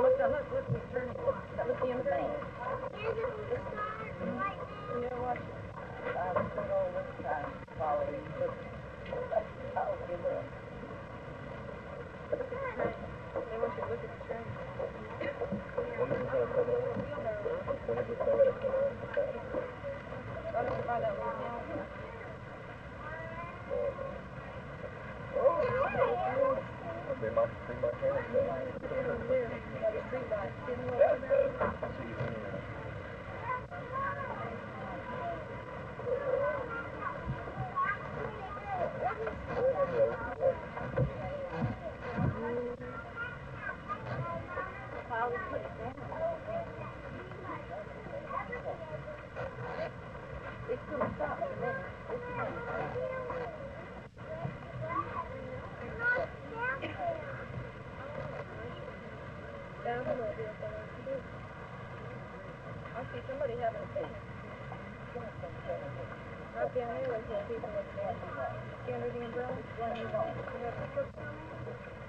Now look, now the insane. Look, at the journey. Don't you? See your hands. I would put it. Down a little bit, but I can do. I see somebody having a picnic. Right down there, there's people over there. Under the umbrella. You have a picnic.